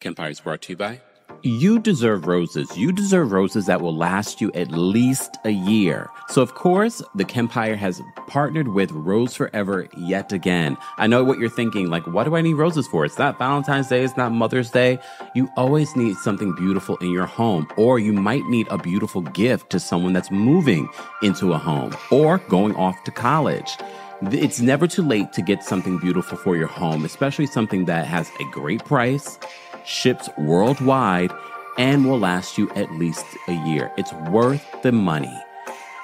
Kempire is brought to you by. You deserve roses. You deserve roses that will last you at least a year. So, of course, the Kempire has partnered with Rose Forever yet again. I know what you're thinking like, what do I need roses for? It's not Valentine's Day, it's not Mother's Day. You always need something beautiful in your home, or you might need a beautiful gift to someone that's moving into a home or going off to college. It's never too late to get something beautiful for your home, especially something that has a great price, ships worldwide, and will last you at least a year. It's worth the money.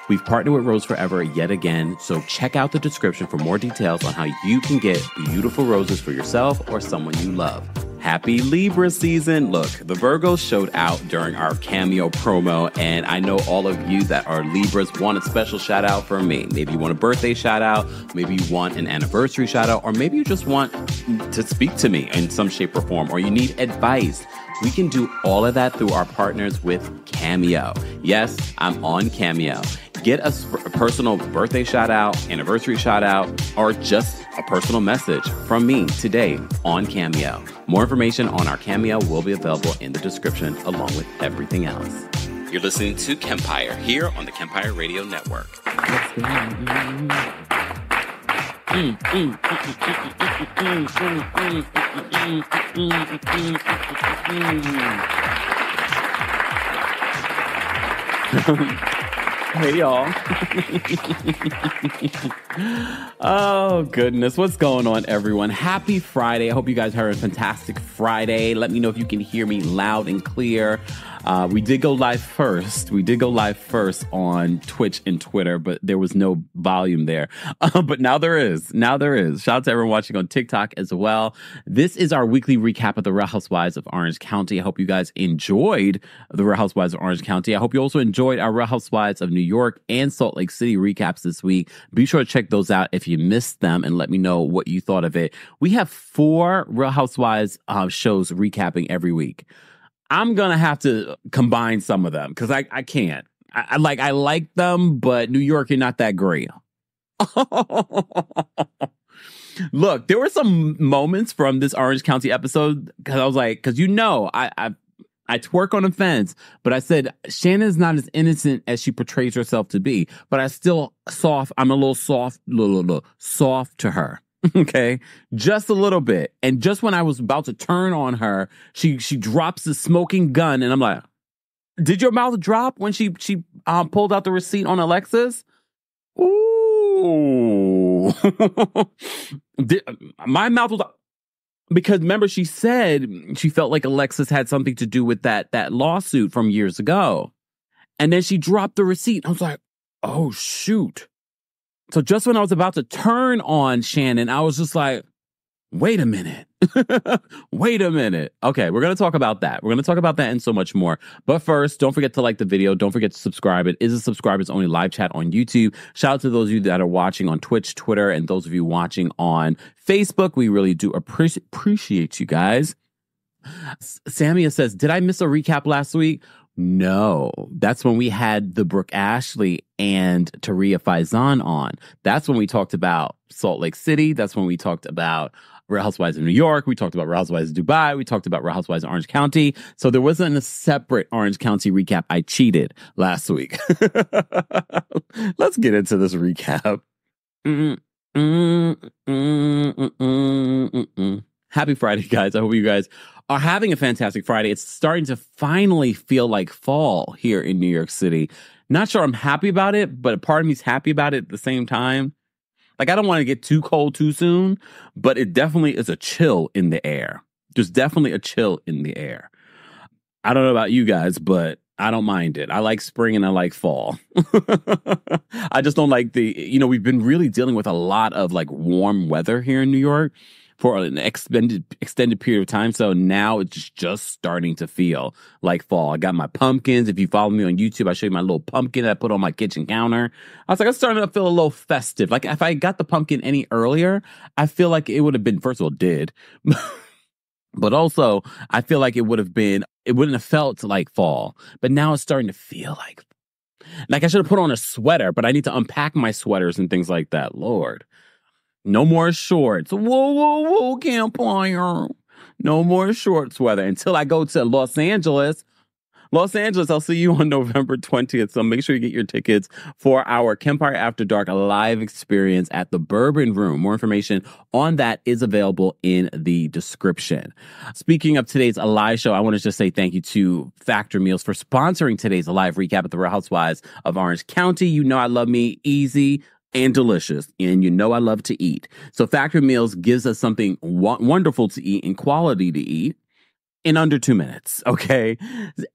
We've partnered with Rose Forever yet again, so check out the description for more details on how you can get beautiful roses for yourself or someone you love. Happy Libra season. Look, the Virgos showed out during our cameo promo, and I know all of you that are Libras want a special shout out from me. Maybe you want a birthday shout out, maybe you want an anniversary shout out, or maybe you just want to speak to me in some shape or form, or you need advice. We can do all of that through our partners with Cameo. Yes, I'm on Cameo. Get a, a personal birthday shout out, anniversary shout out, or just a personal message from me today on Cameo. More information on our Cameo will be available in the description along with everything else. You're listening to Kempire here on the Kempire Radio Network. Hey y'all. oh goodness, what's going on everyone? Happy Friday. I hope you guys had a fantastic Friday. Let me know if you can hear me loud and clear. Uh, we did go live first. We did go live first on Twitch and Twitter, but there was no volume there. Uh, but now there is. Now there is. Shout out to everyone watching on TikTok as well. This is our weekly recap of the Real Housewives of Orange County. I hope you guys enjoyed the Real Housewives of Orange County. I hope you also enjoyed our Real Housewives of New York and Salt Lake City recaps this week. Be sure to check those out if you missed them and let me know what you thought of it. We have four Real Housewives uh, shows recapping every week. I'm gonna have to combine some of them because I, I can't. I, I, like I like them, but New York, you're not that great. Look, there were some moments from this Orange County episode because I was like, because you know, I, I I twerk on a fence, but I said Shannon's not as innocent as she portrays herself to be. But I still soft. I'm a little soft, little, little soft to her. okay just a little bit and just when i was about to turn on her she she drops the smoking gun and i'm like did your mouth drop when she she um, pulled out the receipt on alexis ooh did, my mouth was because remember she said she felt like alexis had something to do with that that lawsuit from years ago. And then she dropped the receipt. I was like oh shoot. So just when I was about to turn on Shannon, I was just like, wait a minute. wait a minute. Okay, we're going to talk about that. We're going to talk about that and so much more. But first, don't forget to like the video. Don't forget to subscribe. It is a subscribers only live chat on YouTube. Shout out to those of you that are watching on Twitch, Twitter, and those of you watching on Facebook. We really do appreciate appreciate you guys. Samia says, Did I miss a recap last week? No, that's when we had the Brooke Ashley and Taria Faison on. That's when we talked about Salt Lake City. That's when we talked about Real Housewives of New York. We talked about Real Housewives of Dubai. We talked about Real Housewives of Orange County. So there wasn't a separate Orange County recap. I cheated last week. Let's get into this recap. Happy Friday, guys. I hope you guys are having a fantastic Friday. It's starting to finally feel like fall here in New York City. Not sure I'm happy about it, but a part of me's happy about it at the same time. Like, I don't want to get too cold too soon, but it definitely is a chill in the air. There's definitely a chill in the air. I don't know about you guys, but I don't mind it. I like spring and I like fall. I just don't like the, you know, we've been really dealing with a lot of like warm weather here in New York for an extended extended period of time. So now it's just starting to feel like fall. I got my pumpkins. If you follow me on YouTube, I show you my little pumpkin that I put on my kitchen counter. I was like, I'm starting to feel a little festive. Like if I got the pumpkin any earlier, I feel like it would have been first of all did. but also I feel like it would have been it wouldn't have felt like fall. But now it's starting to feel like like I should have put on a sweater, but I need to unpack my sweaters and things like that. Lord. No more shorts. Whoa, whoa, whoa, campfire. No more shorts weather until I go to Los Angeles. Los Angeles, I'll see you on November 20th. So make sure you get your tickets for our Kempire After Dark live experience at the Bourbon Room. More information on that is available in the description. Speaking of today's live show, I want to just say thank you to Factor Meals for sponsoring today's live recap of the Real Housewives of Orange County. You know I love me easy and delicious. And you know I love to eat. So Factor Meals gives us something wonderful to eat and quality to eat in under two minutes. Okay.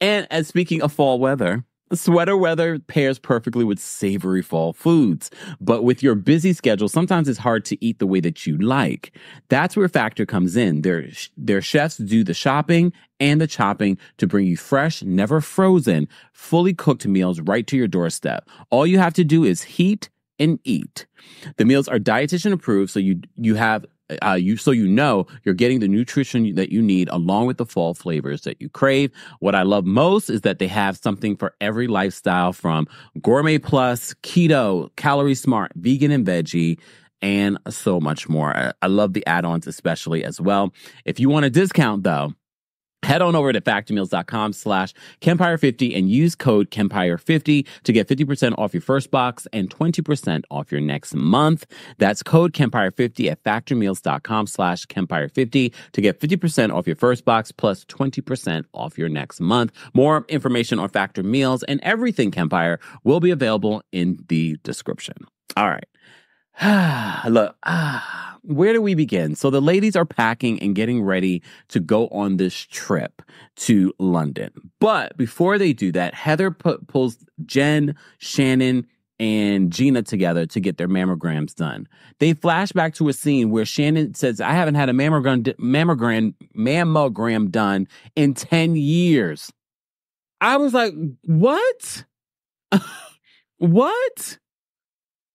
And as speaking of fall weather, Sweater weather pairs perfectly with savory fall foods, but with your busy schedule, sometimes it's hard to eat the way that you like. That's where Factor comes in. Their, their chefs do the shopping and the chopping to bring you fresh, never frozen, fully cooked meals right to your doorstep. All you have to do is heat and eat. The meals are dietitian approved, so you you have uh, you so you know you're getting the nutrition that you need along with the fall flavors that you crave. What I love most is that they have something for every lifestyle from gourmet plus, keto, calorie smart, vegan and veggie and so much more. I, I love the add-ons especially as well. If you want a discount though, Head on over to factormeals.com slash Kempire50 and use code Kempire50 to get 50% off your first box and 20% off your next month. That's code Kempire50 at factormeals.com slash Kempire50 to get 50% off your first box plus 20% off your next month. More information on Factor Meals and everything Kempire will be available in the description. All right. Look, ah, where do we begin? So the ladies are packing and getting ready to go on this trip to London. But before they do that, Heather pulls Jen, Shannon, and Gina together to get their mammograms done. They flash back to a scene where Shannon says, I haven't had a mammogram, mammogram, mammogram done in 10 years. I was like, what? what?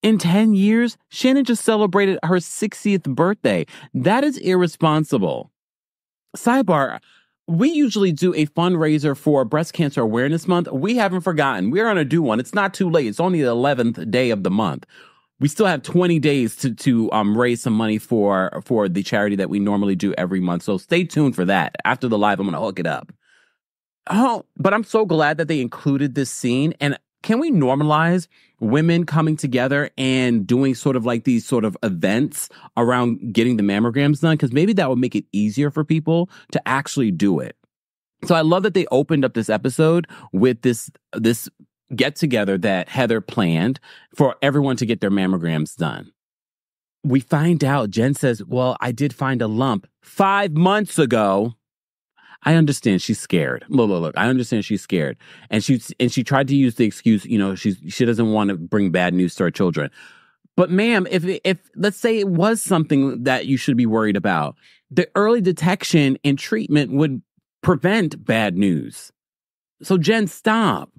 In 10 years, Shannon just celebrated her 60th birthday. That is irresponsible. Sidebar, we usually do a fundraiser for Breast Cancer Awareness Month. We haven't forgotten. We're going to do one. It's not too late. It's only the 11th day of the month. We still have 20 days to, to um, raise some money for, for the charity that we normally do every month. So stay tuned for that. After the live, I'm going to hook it up. Oh, but I'm so glad that they included this scene. And can we normalize women coming together and doing sort of like these sort of events around getting the mammograms done? Because maybe that would make it easier for people to actually do it. So I love that they opened up this episode with this this get together that Heather planned for everyone to get their mammograms done. We find out Jen says, "Well, I did find a lump 5 months ago." I understand she's scared. Look, look, look. I understand she's scared, and she and she tried to use the excuse, you know, she's she doesn't want to bring bad news to her children. But, ma'am, if if let's say it was something that you should be worried about, the early detection and treatment would prevent bad news. So, Jen, stop.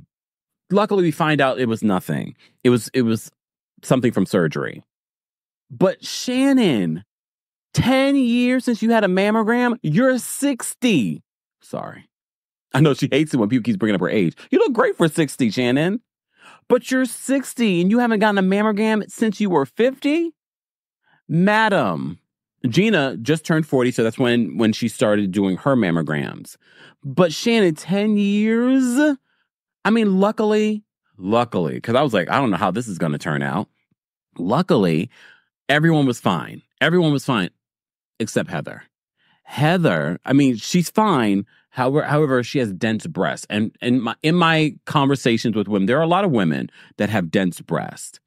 Luckily, we find out it was nothing. It was it was something from surgery. But Shannon, 10 years since you had a mammogram, you're 60. Sorry. I know she hates it when people keep bringing up her age. You look great for 60, Shannon. But you're 60 and you haven't gotten a mammogram since you were 50? Madam, Gina just turned 40, so that's when when she started doing her mammograms. But Shannon, 10 years? I mean, luckily, luckily, because I was like, I don't know how this is gonna turn out. Luckily, everyone was fine. Everyone was fine except Heather. Heather, I mean, she's fine. However, however, she has dense breasts, and in my in my conversations with women, there are a lot of women that have dense breasts.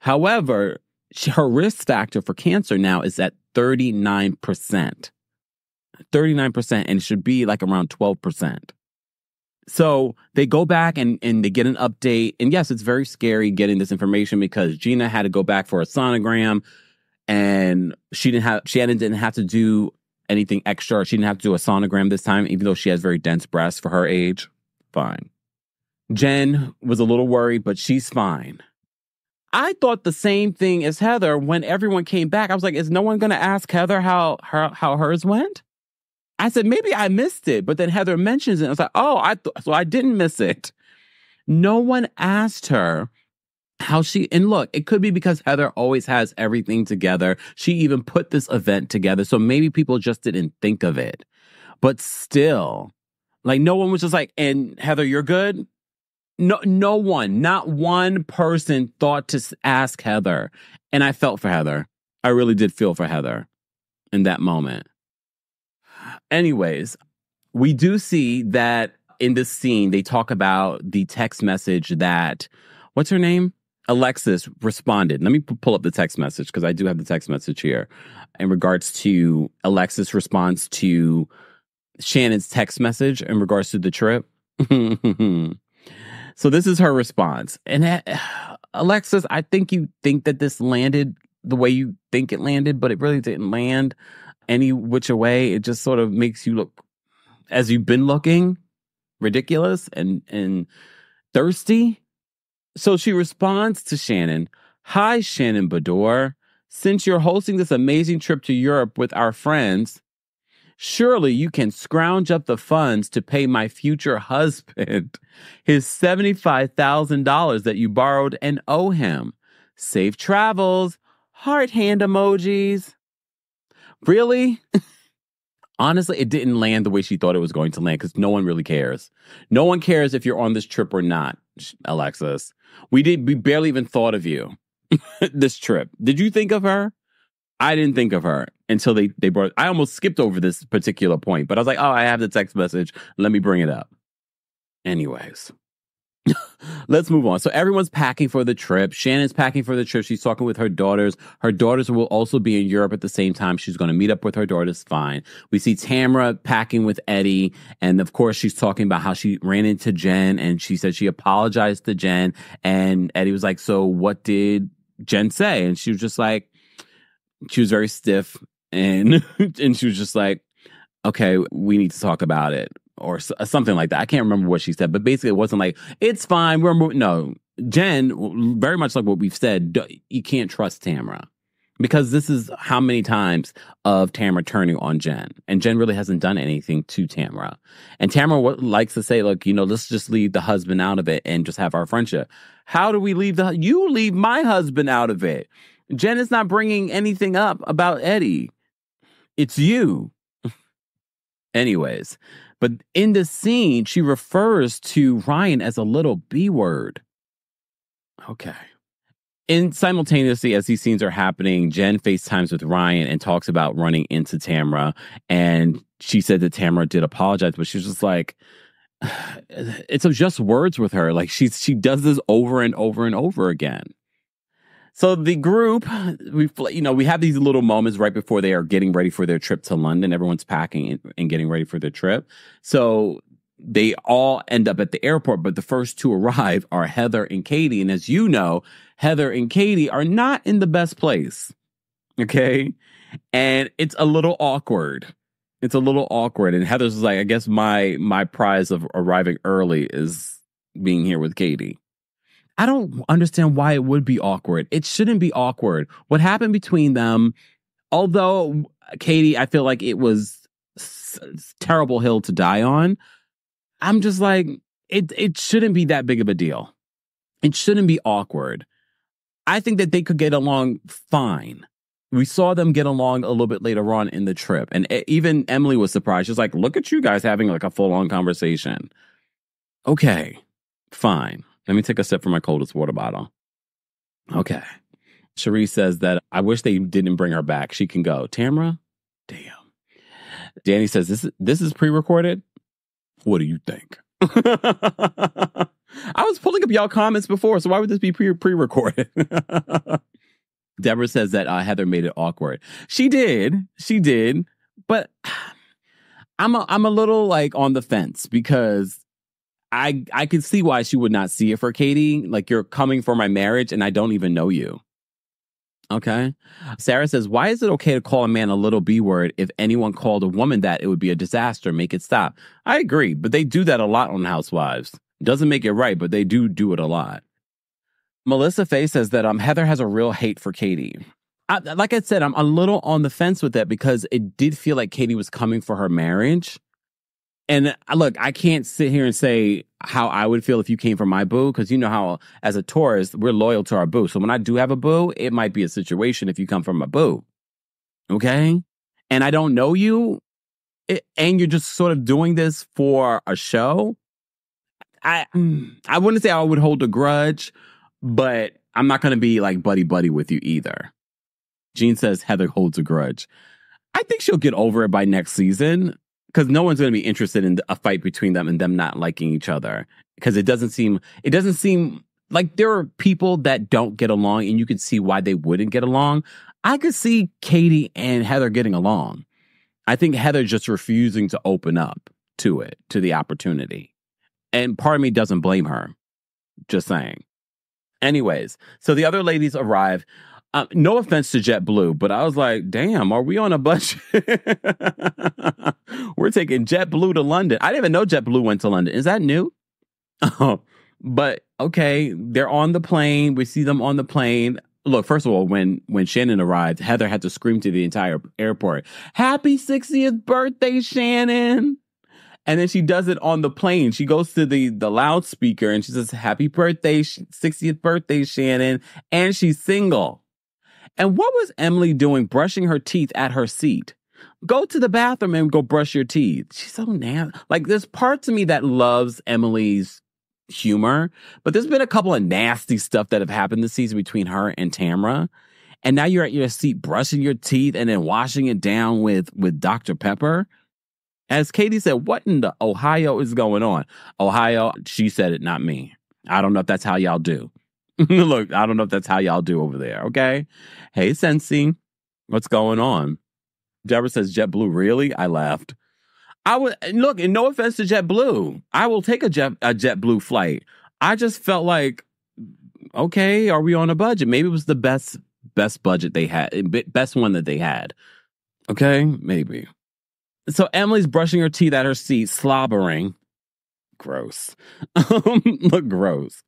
However, she, her risk factor for cancer now is at thirty nine percent, thirty nine percent, and it should be like around twelve percent. So they go back and, and they get an update. And yes, it's very scary getting this information because Gina had to go back for a sonogram and she didn't have Shannon didn't have to do anything extra. She didn't have to do a sonogram this time, even though she has very dense breasts for her age. Fine. Jen was a little worried, but she's fine. I thought the same thing as Heather when everyone came back. I was like, is no one going to ask Heather how her how hers went? I said maybe I missed it, but then Heather mentions it. I was like, oh, I th- so I didn't miss it. No one asked her how she and look it could be because heather always has everything together she even put this event together so maybe people just didn't think of it But still, like no one was just like, and Heather, you're good. No, no one, not one person thought to ask Heather. And I felt for Heather. I really did feel for Heather in that moment. Anyways, we do see that in this scene, they talk about the text message that, what's her name? Alexis responded. Let me pull up the text message because I do have the text message here in regards to Alexis' response to Shannon's text message in regards to the trip. so this is her response. And Alexis, I think you think that this landed the way you think it landed, but it really didn't land any which way. It just sort of makes you look as you've been looking ridiculous and and thirsty. So she responds to Shannon, Hi, Shannon Beador. Since you're hosting this amazing trip to Europe with our friends, surely you can scrounge up the funds to pay my future husband his $75,000 that you borrowed and owe him. Safe travels. Heart hand emojis. Really? Honestly, it didn't land the way she thought it was going to land because no one really cares. No one cares if you're on this trip or not, Alexis. We did we barely even thought of you this trip. Did you think of her? I didn't think of her until they they brought I almost skipped over this particular point, but I was like, "Oh, I have the text message. Let me bring it up." Anyways, Let's move on. So everyone's packing for the trip. Shannon's packing for the trip. She's talking with her daughters. Her daughters will also be in Europe at the same time. She's going to meet up with her daughters. Fine. We see Tamara packing with Eddie. And of course, she's talking about how she ran into Jen and she said she apologized to Jen. And Eddie was like, So what did Jen say? And she was just like, She was very stiff. And, and she was just like, Okay, we need to talk about it or something like that. I can't remember what she said, but basically it wasn't like it's fine. We're. No, Jen, very much like what we've said, you can't trust Tamra because this is how many times of Tamra turning on Jen, and Jen really hasn't done anything to Tamra. And Tamra likes to say, "Look, you know, let's just leave the husband out of it and just have our friendship." How do we leave the? You leave my husband out of it. Jen is not bringing anything up about Eddie. It's you. Anyways, but in the scene, she refers to Ryan as a little B word. Okay. And simultaneously, as these scenes are happening, Jen FaceTimes with Ryan and talks about running into Tamra. And she said that Tamra did apologize, but she's just like, it's just words with her. Like she's she does this over and over and over again. So the group, we you know we have these little moments right before they are getting ready for their trip to London. Everyone's packing and getting ready for their trip. So they all end up at the airport, but the first to arrive are Heather and Katie. And as you know, Heather and Katie are not in the best place. Okay. And it's a little awkward. It's a little awkward. And Heather's like, I guess my my prize of arriving early is being here with Katie. I don't understand why it would be awkward. It shouldn't be awkward. What happened between them, although Katie, I feel like it was terrible hill to die on. I'm just like it it shouldn't be that big of a deal. It shouldn't be awkward. I think that they could get along fine. We saw them get along a little bit later on in the trip. And even Emily was surprised. She's like, look at you guys having like a full on conversation. Okay, fine. Let me take a sip from my coldest water bottle. Okay. Cherie says that I wish they didn't bring her back. She can go. Tamra? Damn. Danny says this this is pre-recorded. What do you think? I was pulling up y'all comments before, so why would this be pre pre-recorded? Deborah says that uh, Heather made it awkward. She did. She did. But I'm a, I'm a little like on the fence because I I can see why she would not see it for Katie. Like you're coming for my marriage and I don't even know you. Okay. Sarah says, Why is it okay to call a man a little B word? If anyone called a woman that, it would be a disaster. Make it stop. I agree, but they do that a lot on Housewives. Doesn't make it right, but they do do it a lot. Melissa Faye says that um, Heather has a real hate for Katie. I, like I said, I'm a little on the fence with that because it did feel like Katie was coming for her marriage. And look, I can't sit here and say how I would feel if you came from my boo, because you know how, as a Taurus, we're loyal to our boo. So when I do have a boo, it might be a situation if you come from a boo. Okay. And I don't know you. it, and you're just sort of doing this for a show, I mm, I wouldn't say I would hold a grudge, but I'm not going to be like buddy buddy with you either. Gene says Heather holds a grudge. I think she'll get over it by next season because no one's going to be interested in a fight between them and them not liking each other because it doesn't seem it doesn't seem like there are people that don't get along and you can see why they wouldn't get along. I could see Katie and Heather getting along. I think Heather just refusing to open up to it, to the opportunity. And part of me doesn't blame her. Just saying. Anyways, so the other ladies arrive. Um, no offense to JetBlue, but I was like, damn, are we on a budget? We're taking JetBlue to London. I didn't even know JetBlue went to London. Is that new? but okay, they're on the plane. We see them on the plane. Look, first of all, when when Shannon arrived, Heather had to scream to the entire airport, "Happy 60th birthday, Shannon!" And then she does it on the plane. She goes to the the loudspeaker and she says, "Happy birthday, 60th birthday, Shannon!" And she's single. And what was Emily doing, brushing her teeth at her seat? Go to the bathroom and go brush your teeth. She's so nasty. Like there's parts of me that loves Emily's humor, but there's been a couple of nasty stuff that have happened this season between her and Tamra. And now you're at your seat brushing your teeth and then washing it down with with Dr. Pepper. As Katie said, what in the Ohio is going on? Ohio, she said it, not me. I don't know if that's how y'all do. Look, I don't know if that's how y'all do over there, okay? Hey, Sensi, what's going on? Deborah says, JetBlue, really? I laughed. I would look, and no offense to JetBlue, I will take a Jet a JetBlue flight. I just felt like, okay, are we on a budget? Maybe it was the best best budget they had, eh, best one that they had. Okay, maybe. So Emily's brushing her teeth at her seat, slobbering. Gross. look gross.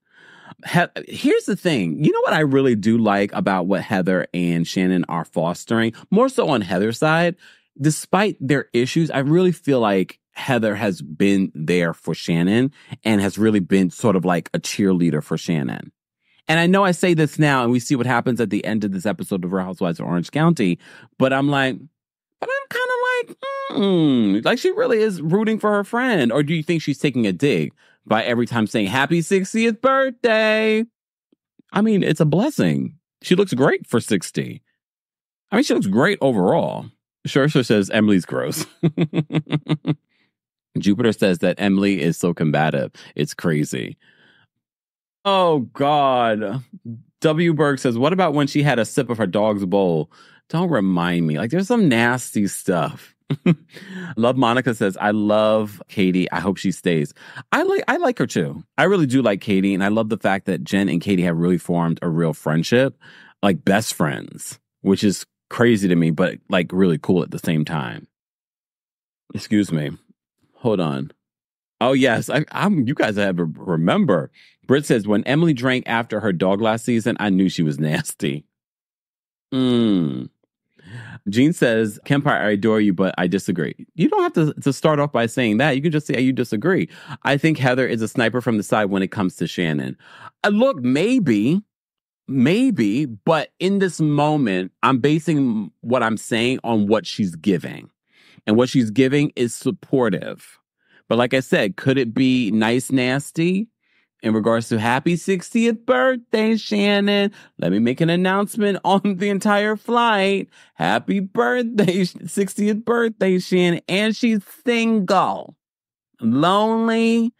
He- Here's the thing. You know what I really do like about what Heather and Shannon are fostering? More so on Heather's side despite their issues, I really feel like Heather has been there for Shannon and has really been sort of like a cheerleader for Shannon. And I know I say this now and we see what happens at the end of this episode of Real Housewives of Orange County, but I'm like, but I'm kind of like, mm, like she really is rooting for her friend. Or do you think she's taking a dig by every time saying happy 60th birthday? I mean, it's a blessing. She looks great for 60. I mean, she looks great overall. Shorsha says Emily's gross. Jupiter says that Emily is so combative. It's crazy. Oh God. W. Berg says, What about when she had a sip of her dog's bowl? Don't remind me. Like there's some nasty stuff. love Monica says, I love Katie. I hope she stays. I like I like her too. I really do like Katie. And I love the fact that Jen and Katie have really formed a real friendship, like best friends, which is crazy to me, but like really cool at the same time. Excuse me. Hold on. Oh yes, I, am You guys have remember. Britt says when Emily drank after her dog last season, I knew she was nasty. Mm. Jean says, Kempire, I adore you, but I disagree. You don't have to, to start off by saying that. You can just say you disagree. I think Heather is a sniper from the side when it comes to Shannon. Uh, look, maybe, Maybe, but in this moment, I'm basing what I'm saying on what she's giving. And what she's giving is supportive. But like I said, could it be nice, nasty? In regards to happy 60th birthday, Shannon. Let me make an announcement on the entire flight. Happy birthday, 60th birthday, Shannon. And she's single, lonely,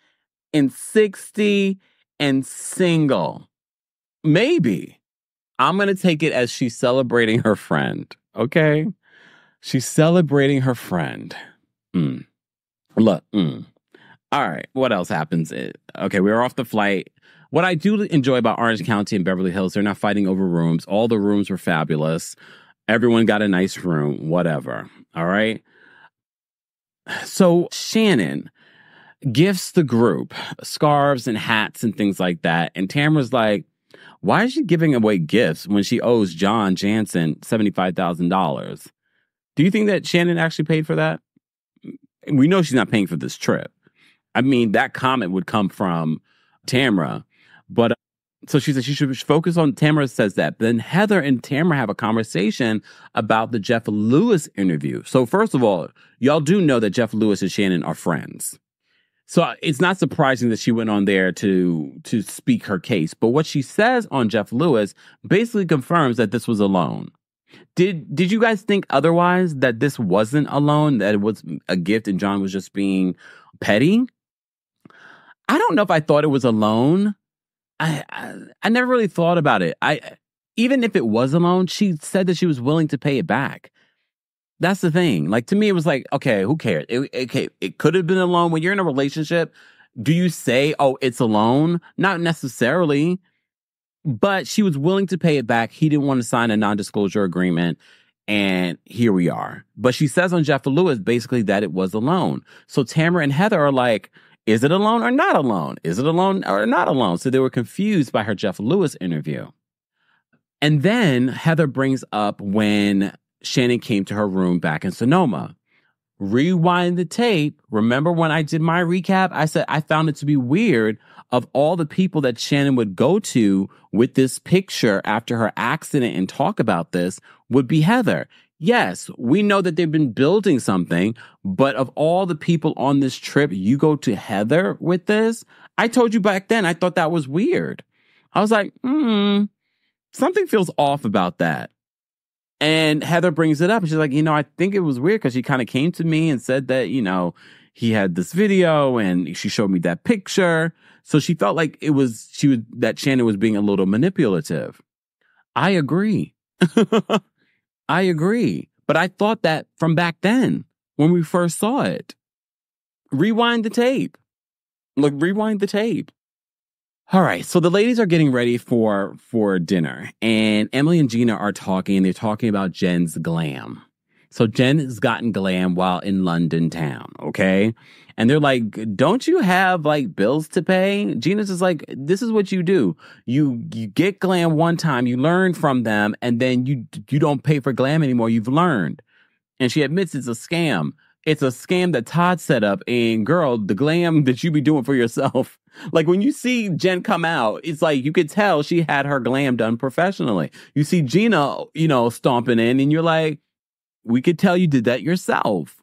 and 60 and single. Maybe. I'm going to take it as she's celebrating her friend. Okay. She's celebrating her friend. Mm. Look. Mm. All right. What else happens? Okay. We are off the flight. What I do enjoy about Orange County and Beverly Hills, they're not fighting over rooms. All the rooms were fabulous. Everyone got a nice room, whatever. All right. So Shannon gifts the group scarves and hats and things like that. And Tamra's like, why is she giving away gifts when she owes John Jansen $75,000? Do you think that Shannon actually paid for that? We know she's not paying for this trip. I mean, that comment would come from Tamra, but so she said she should focus on Tamara says that. Then Heather and Tamara have a conversation about the Jeff Lewis interview. So first of all, y'all do know that Jeff Lewis and Shannon are friends. So uh, it's not surprising that she went on there to to speak her case. But what she says on Jeff Lewis basically confirms that this was a loan. Did did you guys think otherwise that this wasn't a loan, that it was a gift and John was just being petty? I don't know if I thought it was a loan. I, I, I never really thought about it. I even if it was a loan, she said that she was willing to pay it back. That's the thing. Like to me, it was like, okay, who cares? It, okay, it could have been a loan. When you're in a relationship, do you say, oh, it's a loan? Not necessarily, but she was willing to pay it back. He didn't want to sign a non-disclosure agreement. And here we are. But she says on Jeff Lewis basically that it was a loan. So Tamara and Heather are like, is it alone or not alone? Is it alone or not alone? So they were confused by her Jeff Lewis interview. And then Heather brings up when Shannon came to her room back in Sonoma. Rewind the tape. Remember when I did my recap? I said I found it to be weird of all the people that Shannon would go to with this picture after her accident and talk about this would be Heather yes, we know that they've been building something, but of all the people on this trip, you go to Heather with this. I told you back then, I thought that was weird. I was like, hmm, something feels off about that. And Heather brings it up. And she's like, you know, I think it was weird because she kind of came to me and said that, you know, he had this video and she showed me that picture. So she felt like it was, she was, that Shannon was being a little manipulative. I agree. I agree. But I thought that from back then when we first saw it. Rewind the tape. Look, rewind the tape. All right, so the ladies are getting ready for for dinner, and Emily and Gina are talking. They're talking about Jen's glam. So Jen has gotten glam while in London town, okay? And they're like, "Don't you have like bills to pay?" Gina's is like, "This is what you do. You you get glam one time, you learn from them, and then you you don't pay for glam anymore. You've learned." And she admits it's a scam. It's a scam that Todd set up. And girl, the glam that you be doing for yourself. Like when you see Jen come out, it's like you could tell she had her glam done professionally. You see Gina, you know, stomping in, and you're like, we could tell you did that yourself.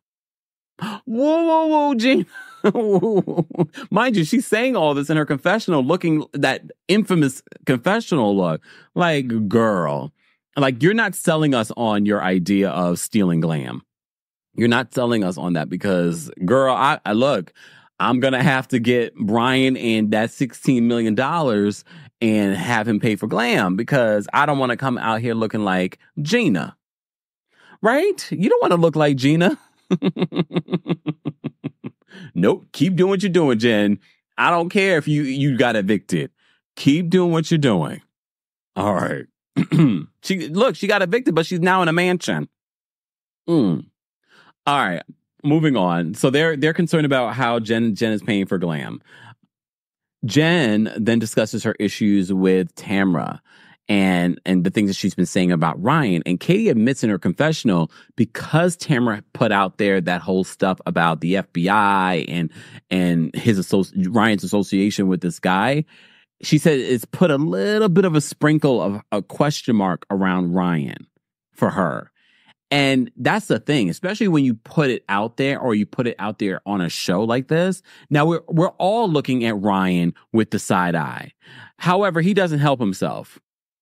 Whoa, whoa, whoa, Gene. Mind you, she's saying all this in her confessional, looking that infamous confessional look. Like, girl, like you're not selling us on your idea of stealing glam. You're not selling us on that because, girl, I, I look, I'm gonna have to get Brian and that $16 million and have him pay for glam because I don't want to come out here looking like Gina right? You don't want to look like Gina. nope. Keep doing what you're doing, Jen. I don't care if you you got evicted. Keep doing what you're doing. All right. she look, she got evicted, but she's now in a mansion. Mm. All right. Moving on. So they're they're concerned about how Jen Jen is paying for glam. Jen then discusses her issues with Tamra and and the things that she's been saying about Ryan. And Katie admits in her confessional because Tamara put out there that whole stuff about the FBI and and his associ- Ryan's association with this guy. She said it's put a little bit of a sprinkle of a question mark around Ryan for her. And that's the thing, especially when you put it out there or you put it out there on a show like this. Now we're we're all looking at Ryan with the side eye. However, he doesn't help himself.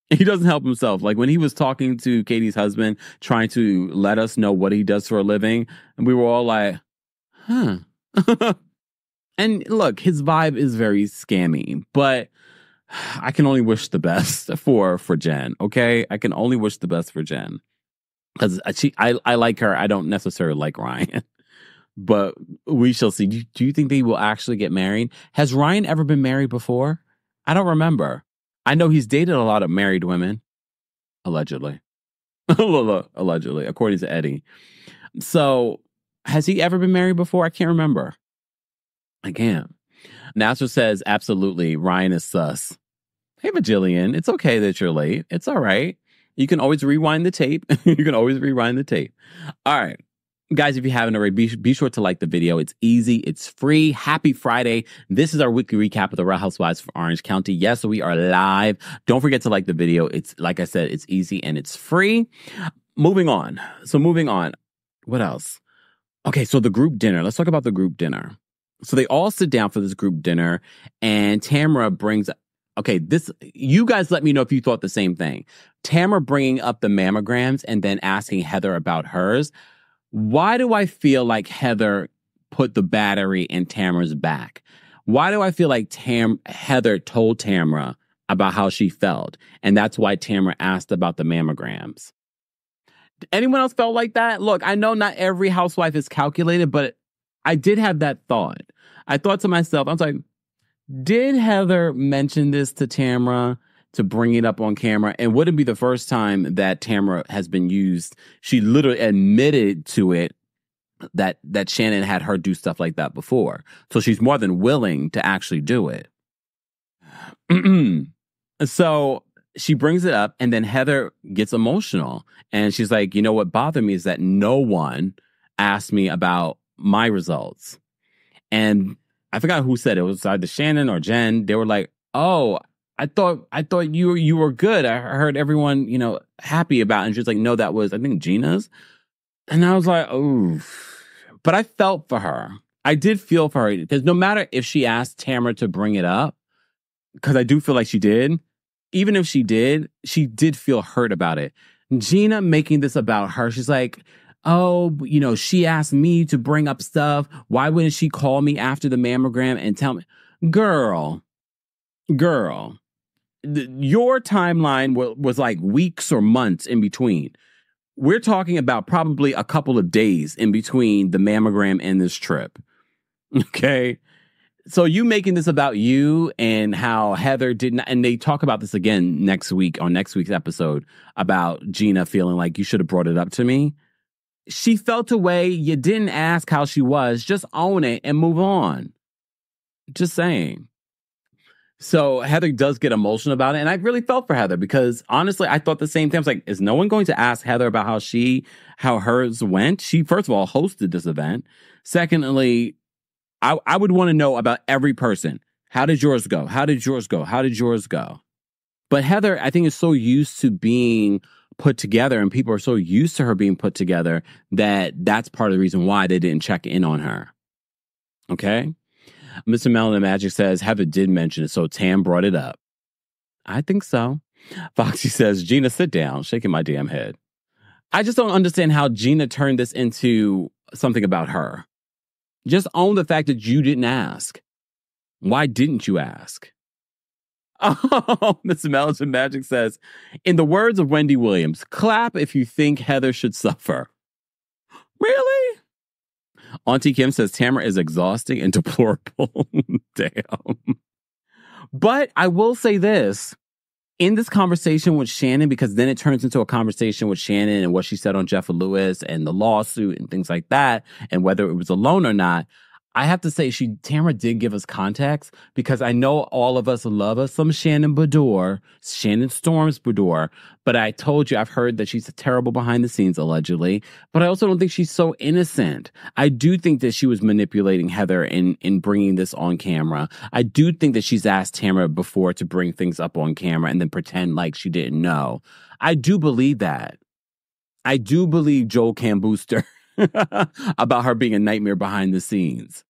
He doesn't help himself. Like when he was talking to Katie's husband, trying to let us know what he does for a living, and we were all like, huh. and look, his vibe is very scammy, but I can only wish the best for for Jen. Okay, I can only wish the best for Jen because uh, she, I, I like her. I don't necessarily like Ryan, but we shall see. Do, do you think they will actually get married? Has Ryan ever been married before? I don't remember. I know he's dated a lot of married women, allegedly. allegedly, according to Eddie. So, has he ever been married before? I can't remember. I can't. Nasser says, absolutely, Ryan is sus. Hey, Bajillion, it's okay that you're late. It's all right. You can always rewind the tape. you can always rewind the tape. All right. Guys, if you haven't already, be, be sure to like the video. It's easy, it's free. Happy Friday. This is our weekly recap of the Real Housewives of Orange County. Yes, we are live. Don't forget to like the video. It's, like I said, it's easy and it's free. Moving on. So, moving on. What else? Okay, so the group dinner. Let's talk about the group dinner. So, they all sit down for this group dinner, and Tamara brings okay, this, you guys let me know if you thought the same thing. Tamara bringing up the mammograms and then asking Heather about hers. Why do I feel like Heather put the battery in Tamra's back? Why do I feel like Tam Heather told Tamra about how she felt? And that's why Tamra asked about the mammograms. Anyone else felt like that? Look, I know not every housewife is calculated, but I did have that thought. I thought to myself, I was like, did Heather mention this to Tamra? To bring it up on camera and wouldn't be the first time that Tamara has been used. She literally admitted to it that that Shannon had her do stuff like that before. So she's more than willing to actually do it. so she brings it up and then Heather gets emotional and she's like, "You know what bothered me is that no one asked me about my results." And I forgot who said it. it was either Shannon or Jen. They were like, "Oh, I thought I thought you were you were good. I heard everyone, you know, happy about it. And she's like, no, that was I think Gina's. And I was like, oh. But I felt for her. I did feel for her because no matter if she asked Tamara to bring it up, because I do feel like she did, even if she did, she did feel hurt about it. Gina making this about her, she's like, oh, you know, she asked me to bring up stuff. Why wouldn't she call me after the mammogram and tell me? Girl, girl, your timeline was like weeks or months in between. We're talking about probably a couple of days in between the mammogram and this trip. Okay. So you making this about you and how Heather did not, and they talk about this again next week on next week's episode about Gina feeling like you should have brought it up to me. She felt a way. You didn't ask how she was. Just own it and move on. Just saying. So Heather does get emotional about it. And I really felt for Heather because honestly, I thought the same thing. I was like, is no one going to ask Heather about how she, how hers went? She, first of all, hosted this event. Secondly, I, I would want to know about every person. How did yours go? How did yours go? How did yours go? But Heather, I think, is so used to being put together and people are so used to her being put together that that's part of the reason why they didn't check in on her. Okay. Mr. Melon Magic says Heather did mention it, so Tam brought it up. I think so. Foxy says, Gina, sit down, shaking my damn head. I just don't understand how Gina turned this into something about her. Just own the fact that you didn't ask. Why didn't you ask? Oh, Mr. Melon Magic says, in the words of Wendy Williams, clap if you think Heather should suffer. Really? Auntie Kim says Tamra is exhausting and deplorable. Damn. But I will say this in this conversation with Shannon, because then it turns into a conversation with Shannon and what she said on Jeff Lewis and the lawsuit and things like that, and whether it was a loan or not. I have to say, she Tamra did give us context because I know all of us love us some Shannon Beador, Shannon Storms Beador. But I told you I've heard that she's terrible behind the scenes, allegedly. But I also don't think she's so innocent. I do think that she was manipulating Heather in in bringing this on camera. I do think that she's asked Tamra before to bring things up on camera and then pretend like she didn't know. I do believe that. I do believe Joel Kim Booster. about her being a nightmare behind the scenes.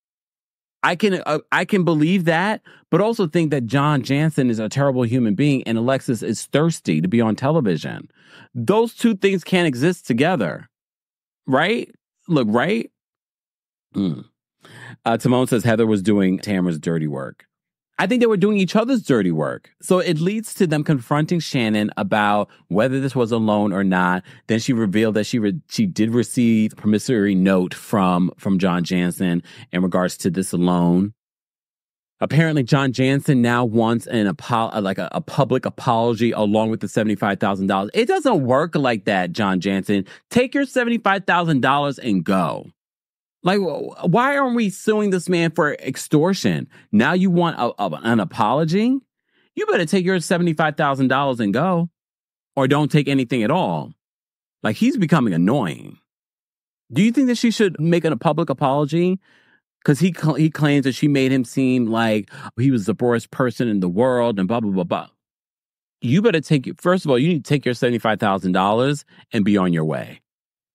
I can uh, I can believe that, but also think that John Jansen is a terrible human being and Alexis is thirsty to be on television. Those two things can't exist together, right? Look, right? Mm. Uh, Timon says Heather was doing Tamara's dirty work. I think they were doing each other's dirty work. So it leads to them confronting Shannon about whether this was a loan or not. Then she revealed that she re- she did receive a promissory note from from John Jansen in regards to this loan. Apparently, John Jansen now wants an apo- like a, a public apology along with the seventy five thousand dollars. It doesn't work like that, John Jansen. Take your seventy five thousand dollars and go. Like, why aren't we suing this man for extortion? Now you want a, a, an apology? You better take your $75,000 and go, or don't take anything at all. Like, he's becoming annoying. Do you think that she should make a public apology? Because he he claims that she made him seem like he was the worst person in the world and blah blah blah blah. You better take first of all, you need to take your seventy five thousand dollars and be on your way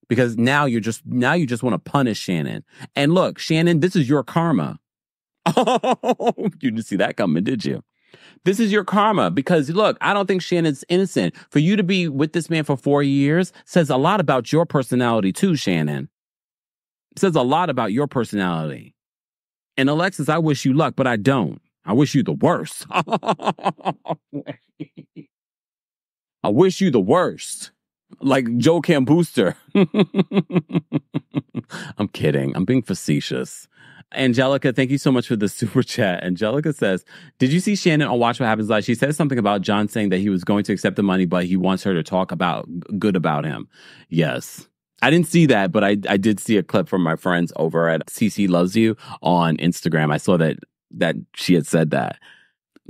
because now you're just now you just want to punish Shannon. And look, Shannon, this is your karma. Oh, you didn't see that coming, did you? This is your karma because look, I don't think Shannon's innocent. For you to be with this man for four years says a lot about your personality too, Shannon. It says a lot about your personality. And Alexis, I wish you luck, but I don't. I wish you the worst. I wish you the worst like Joel Kim Booster. I'm kidding. I'm being facetious. Angelica, thank you so much for the super chat. Angelica says, Did you see Shannon on Watch What Happens Live? She says something about John saying that he was going to accept the money, but he wants her to talk about good about him. Yes. I didn't see that, but I, I did see a clip from my friends over at CC Loves You on Instagram. I saw that that she had said that.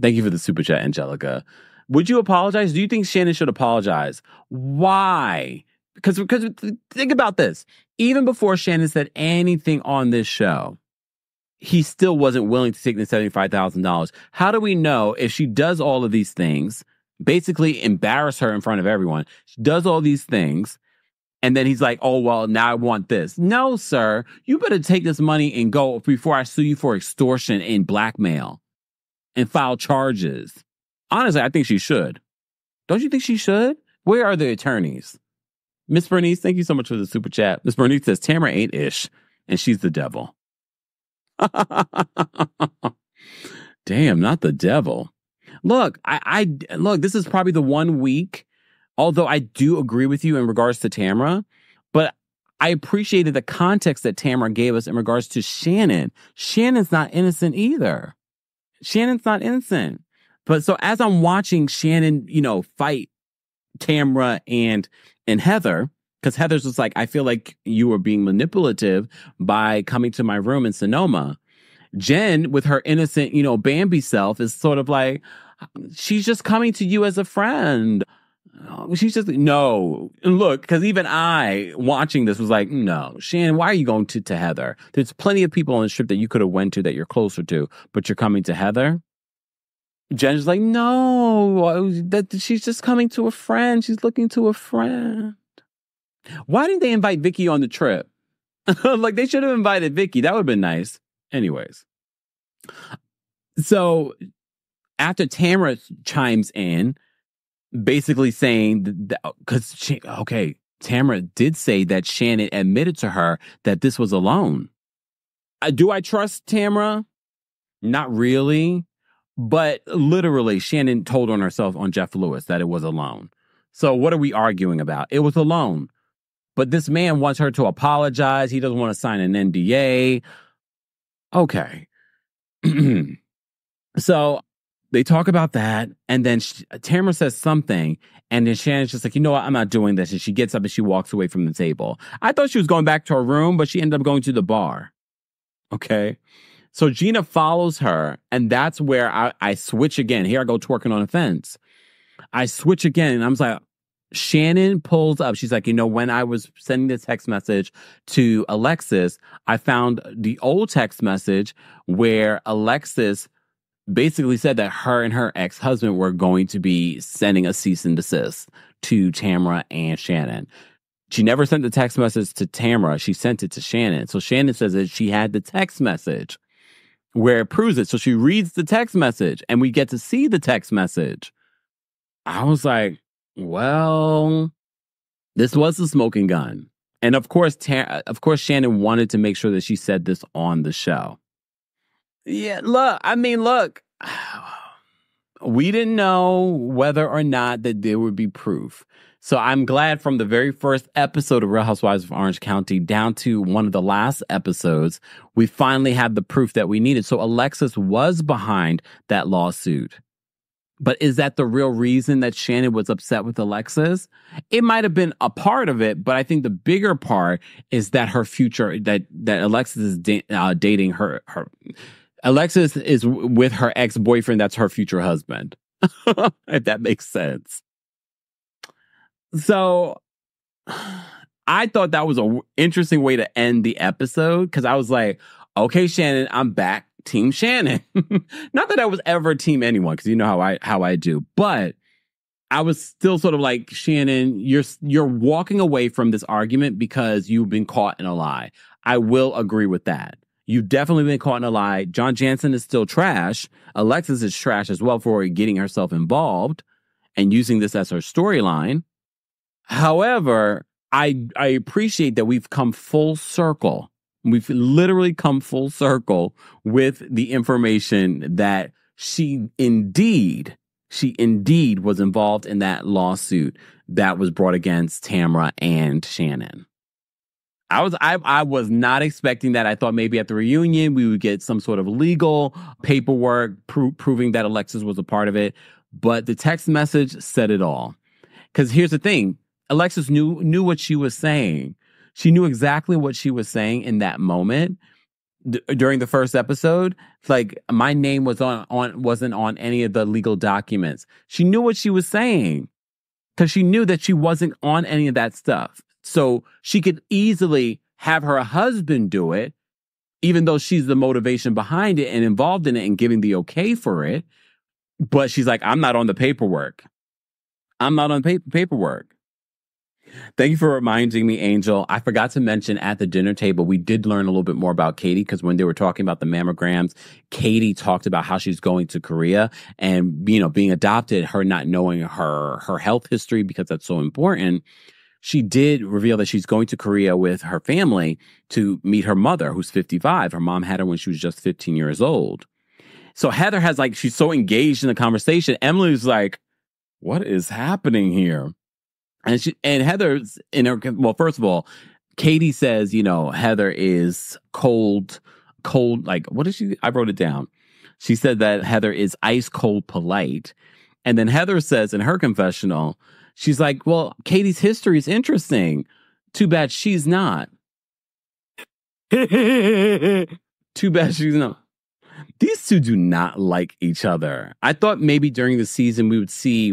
Thank you for the super chat, Angelica. Would you apologize? Do you think Shannon should apologize? Why? Because because think about this. Even before Shannon said anything on this show, he still wasn't willing to take the $75,000. How do we know if she does all of these things, basically embarrass her in front of everyone, she does all these things, and then he's like, oh, well, now I want this. No, sir, you better take this money and go before I sue you for extortion and blackmail and file charges. Honestly, I think she should. Don't you think she should? Where are the attorneys? Miss Bernice, thank you so much for the super chat. Miss Bernice says Tamra ain't ish, and she's the devil. Damn, not the devil. Look, I, I look. This is probably the one week. Although I do agree with you in regards to Tamra, but I appreciated the context that Tamra gave us in regards to Shannon. Shannon's not innocent either. Shannon's not innocent. But so as I'm watching Shannon, you know, fight Tamra and and Heather, because Heather's just like, I feel like you were being manipulative by coming to my room in Sonoma. Jen, with her innocent, you know, Bambi self, is sort of like, she's just coming to you as a friend. Oh, she's just no. And look, because even I watching this was like, no, Shannon, why are you going to to Heather? There's plenty of people on the strip that you could have went to that you're closer to, but you're coming to Heather. Jen's like, no, that she's just coming to a friend. She's looking to a friend. Why didn't they invite Vicki on the trip? like they should have invited Vicki. That would have been nice. Anyways. So after Tamra chimes in, basically saying because she okay, Tamra did say that Shannon admitted to her that this was a loan. Uh, do I trust Tamra? Not really. But literally, Shannon told on herself on Jeff Lewis that it was a loan. So what are we arguing about? It was a loan. But this man wants her to apologize. He doesn't want to sign an NDA. Okay. so they talk about that. And then she, Tamra says something. And then Shannon's just like, you know what? I'm not doing this. And she gets up and she walks away from the table. I thought she was going back to her room, but she ended up going to the bar. Okay. So Gina follows her, and that's where I, I switch again. Here I go twerking on a fence. I switch again, and I'm like, Shannon pulls up. She's like, you know, when I was sending the text message to Alexis, I found the old text message where Alexis basically said that her and her ex husband were going to be sending a cease and desist to Tamra and Shannon. She never sent the text message to Tamra. She sent it to Shannon. So Shannon says that she had the text message where it proves it. So she reads the text message and we get to see the text message. I was like, well, this was the smoking gun. And of course, of course, Shannon wanted to make sure that she said this on the show. Yeah, look, I mean, look, we didn't know whether or not that there would be proof. So I'm glad from the very first episode of Real Housewives of Orange County down to one of the last episodes, we finally had the proof that we needed. So Alexis was behind that lawsuit. But is that the real reason that Shannon was upset with Alexis? It might have been a part of it, but I think the bigger part is that her future that that Alexis is da- uh, dating her her Alexis is with her ex boyfriend. That's her future husband. if that makes sense. So I thought that was an interesting way to end the episode because I was like, okay, Shannon, I'm back. Team Shannon. Not that I was ever team anyone because you know how I how I do, but I was still sort of like Shannon, you're you're walking away from this argument because you've been caught in a lie. I will agree with that. You've definitely been caught in a lie. John Jansen is still trash. Alexis is trash as well for getting herself involved and using this as her storyline. However, I I appreciate that we've come full circle. We've literally come full circle with the information that she indeed, she indeed was involved in that lawsuit that was brought against Tamra and Shannon. I was I I was not expecting that. I thought maybe at the reunion we would get some sort of legal paperwork pro- proving that Alexis was a part of it, but the text message said it all. Cuz here's the thing, Alexis knew knew what she was saying. She knew exactly what she was saying in that moment d- during the first episode. Like my name was on on wasn't on any of the legal documents. She knew what she was saying cuz she knew that she wasn't on any of that stuff. So she could easily have her husband do it even though she's the motivation behind it and involved in it and giving the okay for it. But she's like, I'm not on the paperwork. I'm not on pa- paperwork. Thank you for reminding me, Angel. I forgot to mention at the dinner table, we did learn a little bit more about Katie because when they were talking about the mammograms, Katie talked about how she's going to Korea and, you know, being adopted, her not knowing her, her health history because that's so important. She did reveal that she's going to Korea with her family to meet her mother, who's 55. Her mom had her when she was just 15 years old. So Heather has like, she's so engaged in the conversation. Emily's like, what is happening here? And she and Heather's in her well, first of all, Katie says, you know, Heather is cold, cold, like what is she? I wrote it down. She said that Heather is ice cold polite. And then Heather says in her confessional, she's like, Well, Katie's history is interesting. Too bad she's not. Too bad she's not. These two do not like each other. I thought maybe during the season we would see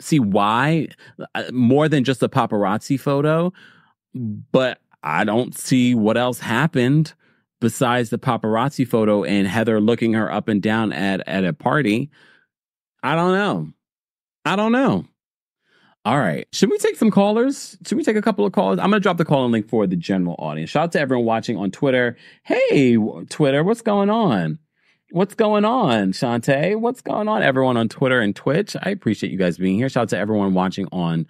see why uh, more than just a paparazzi photo, but I don't see what else happened besides the paparazzi photo and Heather looking her up and down at at a party. I don't know. I don't know. All right. Should we take some callers? Should we take a couple of callers? I'm going to drop the calling link for the general audience. Shout out to everyone watching on Twitter. Hey, Twitter, what's going on? What's going on, Shantae? What's going on, everyone on Twitter and Twitch? I appreciate you guys being here. Shout out to everyone watching on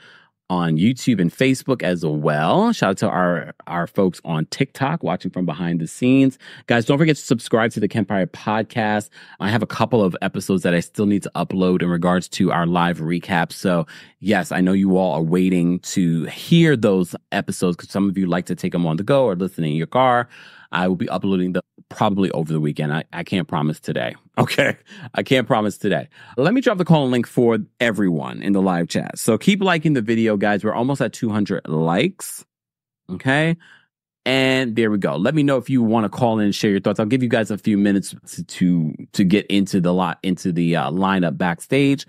on YouTube and Facebook as well. Shout out to our our folks on TikTok watching from behind the scenes. Guys, don't forget to subscribe to the Kempire podcast. I have a couple of episodes that I still need to upload in regards to our live recap. So, yes, I know you all are waiting to hear those episodes because some of you like to take them on the go or listen in your car. I will be uploading them probably over the weekend. I, I can't promise today. Okay. I can't promise today. Let me drop the call link for everyone in the live chat. So keep liking the video, guys. We're almost at 200 likes. Okay. And there we go. Let me know if you want to call in and share your thoughts. I'll give you guys a few minutes to to, to get into the lot into the uh, lineup backstage.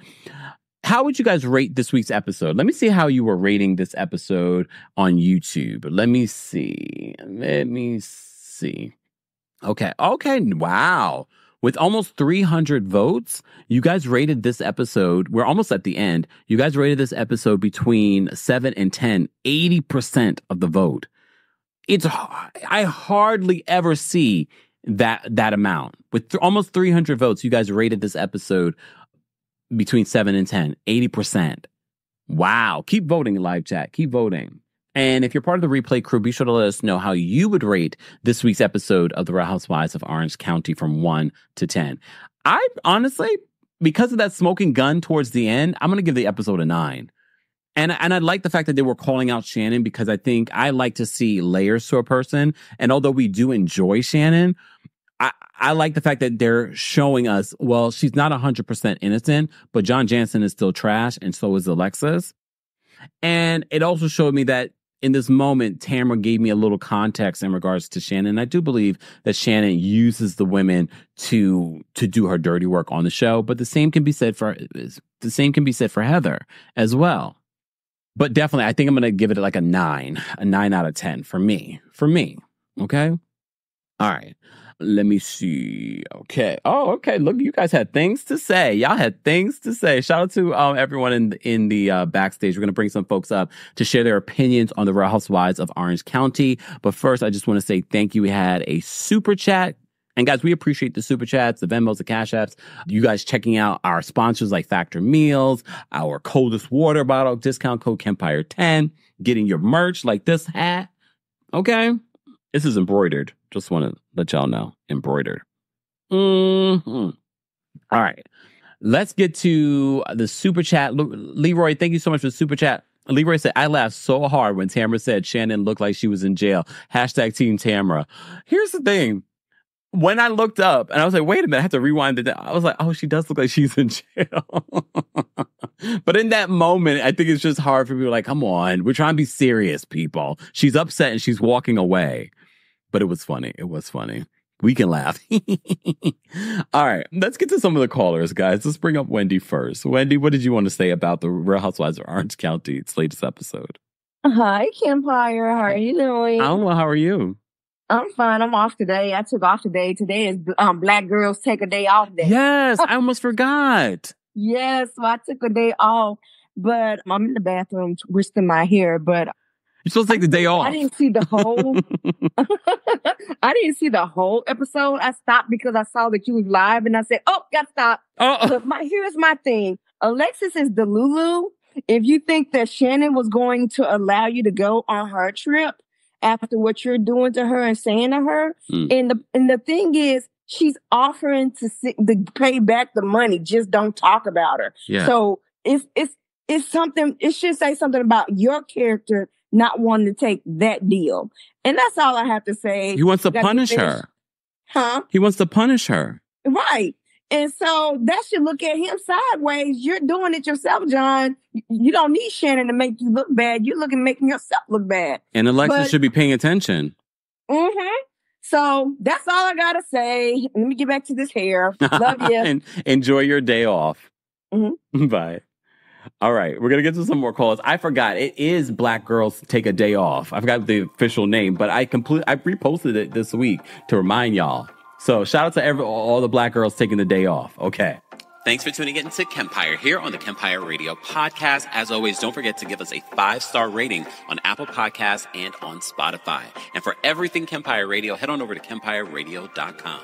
How would you guys rate this week's episode? Let me see how you were rating this episode on YouTube. Let me see. Let me see. Okay. Okay. Wow. With almost 300 votes, you guys rated this episode. We're almost at the end. You guys rated this episode between 7 and 10, 80% of the vote. It's I hardly ever see that that amount. With th- almost 300 votes, you guys rated this episode between 7 and 10, 80%. Wow. Keep voting live chat. Keep voting. And if you're part of the replay crew, be sure to let us know how you would rate this week's episode of The Real Housewives of Orange County from 1 to 10. I honestly, because of that smoking gun towards the end, I'm going to give the episode a 9. And, and I like the fact that they were calling out Shannon because I think I like to see layers to a person. And although we do enjoy Shannon, I, I like the fact that they're showing us, well, she's not 100% innocent, but John Jansen is still trash, and so is Alexis. And it also showed me that in this moment, Tamra gave me a little context in regards to Shannon. I do believe that Shannon uses the women to to do her dirty work on the show, but the same can be said for the same can be said for Heather as well. But definitely, I think I'm going to give it like a nine, a nine out of 10 for me. For me. Okay. All right. Let me see. Okay. Oh, okay. Look, you guys had things to say. Y'all had things to say. Shout out to um, everyone in in the uh, backstage. We're gonna bring some folks up to share their opinions on the Real Housewives of Orange County. But first, I just want to say thank you. We had a super chat and guys, we appreciate the super chats, the Venmos, the Cash Apps. You guys checking out our sponsors like Factor Meals, our coldest water bottle discount code Kempire 10, getting your merch like this hat. Okay. This is embroidered. Just want to let y'all know. Embroidered. Mm-hmm. All right. Let's get to the super chat. Leroy, thank you so much for the super chat. Leroy said, I laughed so hard when Tamra said Shannon looked like she was in jail. Hashtag Team Tamra. Here's the thing when I looked up and I was like, wait a minute, I have to rewind it. I was like, oh, she does look like she's in jail. but in that moment, I think it's just hard for people like, come on, we're trying to be serious, people. She's upset and she's walking away. But it was funny. It was funny. We can laugh. All right, let's get to some of the callers, guys. Let's bring up Wendy first. Wendy, what did you want to say about the Real Housewives of Orange County's latest episode. Hi, Kempire. How are you doing? I'm well. How are you? I'm fine. I'm off today. I took off today. Today is um, Black Girls Take a Day Off Day. Yes, I almost forgot. Yes, so I took a day off, but I'm in the bathroom twisting my hair. But you're supposed to take the day off. I didn't see the whole. I didn't see the whole episode. I stopped because I saw that you was live, and I said, "Oh, got to stop." Oh, but my here's my thing. Alexis is the Lulu. If you think that Shannon was going to allow you to go on her trip, after what you're doing to her and saying to her. Mm. And the and the thing is, she's offering to, to pay back the money. Just don't talk about her. Yeah. So it's it's it's something. It should say something about your character not wanting to take that deal. And that's all I have to say. He wants to punish her. Huh? He wants to punish her. Right. And so that should look at him sideways. You're doing it yourself, John. You don't need Shannon to make you look bad. You're looking making yourself look bad. And Alexis but, should be paying attention. Mm-hmm. So that's all I gotta say. Let me get back to this hair. Love you. and enjoy your day off. Mm-hmm. Bye. All right, we're gonna get to some more calls. I forgot it is Black Girls Take a Day Off. I forgot the official name, but I complete I reposted it this week to remind y'all. So shout out to every all the black girls taking the day off. Okay. Thanks for tuning in to Kempire here on the Kempire Radio podcast. As always, don't forget to give us a five star rating on Apple Podcasts and on Spotify. And for everything Kempire Radio, head on over to kempireradio.com.